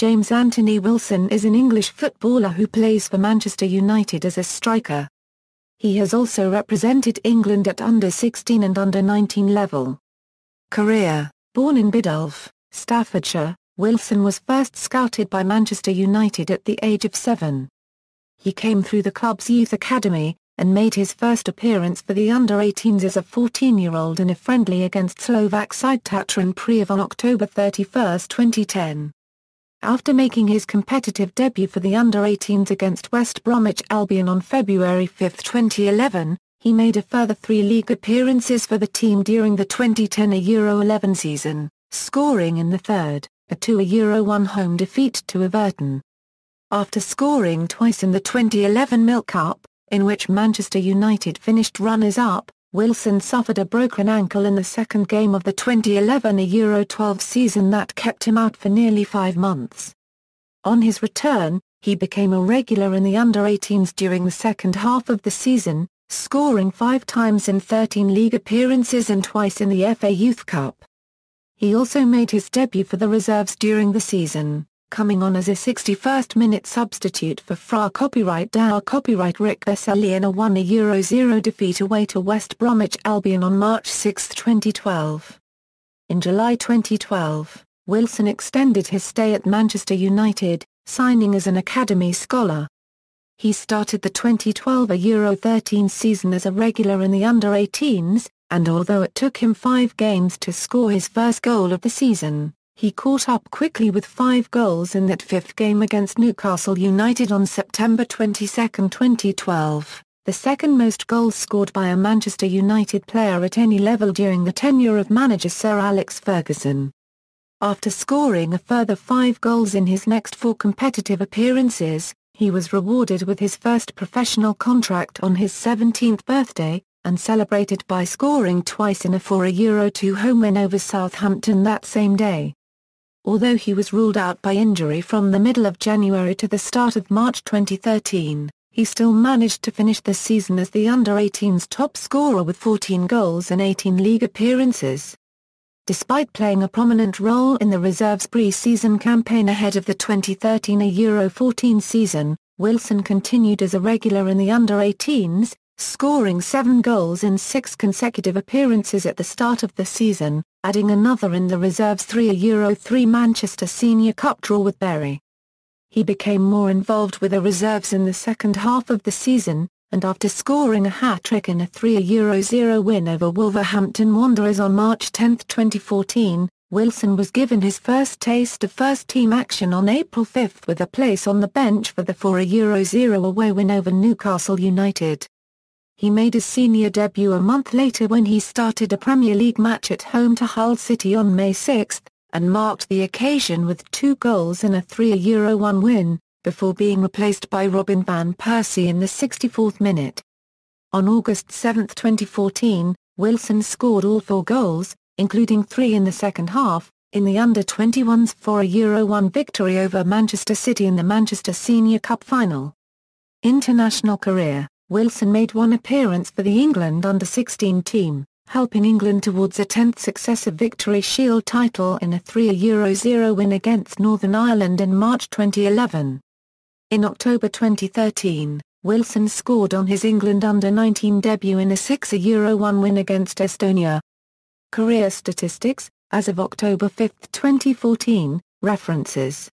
James Anthony Wilson is an English footballer who plays for Manchester United as a striker. He has also represented England at under-16 and under-19 level. Career Born in Biddulph, Staffordshire, Wilson was first scouted by Manchester United at the age of seven. He came through the club's youth academy, and made his first appearance for the under-18s as a 14-year-old in a friendly against Slovak side Tatran Prešov on October 31, 2010. After making his competitive debut for the under-18s against West Bromwich Albion on February 5, 2011, he made a further three league appearances for the team during the 2010 Euro 11 season, scoring in the third, a 2 Euro 1 home defeat to Everton. After scoring twice in the 2011 Milk Cup, in which Manchester United finished runners-up, Wilson suffered a broken ankle in the second game of the 2011 Euro 12 season that kept him out for nearly five months. On his return, he became a regular in the under-18s during the second half of the season, scoring five times in 13 league appearances and twice in the FA Youth Cup. He also made his debut for the reserves during the season coming on as a 61st-minute substitute for Fra copyright Dow copyright Rick Veseli in a 1-0 defeat away to West Bromwich Albion on March 6, 2012. In July 2012, Wilson extended his stay at Manchester United, signing as an academy scholar. He started the 2012 Euro 13 season as a regular in the under-18s, and although it took him five games to score his first goal of the season, he caught up quickly with five goals in that fifth game against Newcastle United on September 22, 2012, the second most goals scored by a Manchester United player at any level during the tenure of manager Sir Alex Ferguson. After scoring a further five goals in his next four competitive appearances, he was rewarded with his first professional contract on his 17th birthday, and celebrated by scoring twice in a 4 Euro 2 home win over Southampton that same day. Although he was ruled out by injury from the middle of January to the start of March 2013, he still managed to finish the season as the under-18's top scorer with 14 goals and 18 league appearances. Despite playing a prominent role in the reserves pre-season campaign ahead of the 2013 Euro 14 season, Wilson continued as a regular in the under-18s, scoring seven goals in six consecutive appearances at the start of the season, adding another in the reserves 3 Euro 3 Manchester Senior Cup draw with Bury. He became more involved with the reserves in the second half of the season, and after scoring a hat-trick in a 3 Euro 0 win over Wolverhampton Wanderers on March 10, 2014, Wilson was given his first taste of first-team action on April 5 with a place on the bench for the 4 Euro 0 away win over Newcastle United. He made his senior debut a month later when he started a Premier League match at home to Hull City on May 6, and marked the occasion with two goals in a 3-1 win, before being replaced by Robin van Persie in the 64th minute. On August 7, 2014, Wilson scored all four goals, including three in the second half, in the under-21s for a Euro 1 victory over Manchester City in the Manchester Senior Cup final. International career Wilson made one appearance for the England under-16 team, helping England towards a 10th successive Victory Shield title in a 3-0 win against Northern Ireland in March 2011. In October 2013, Wilson scored on his England under-19 debut in a 6-1 win against Estonia. Career statistics, as of October 5, 2014, references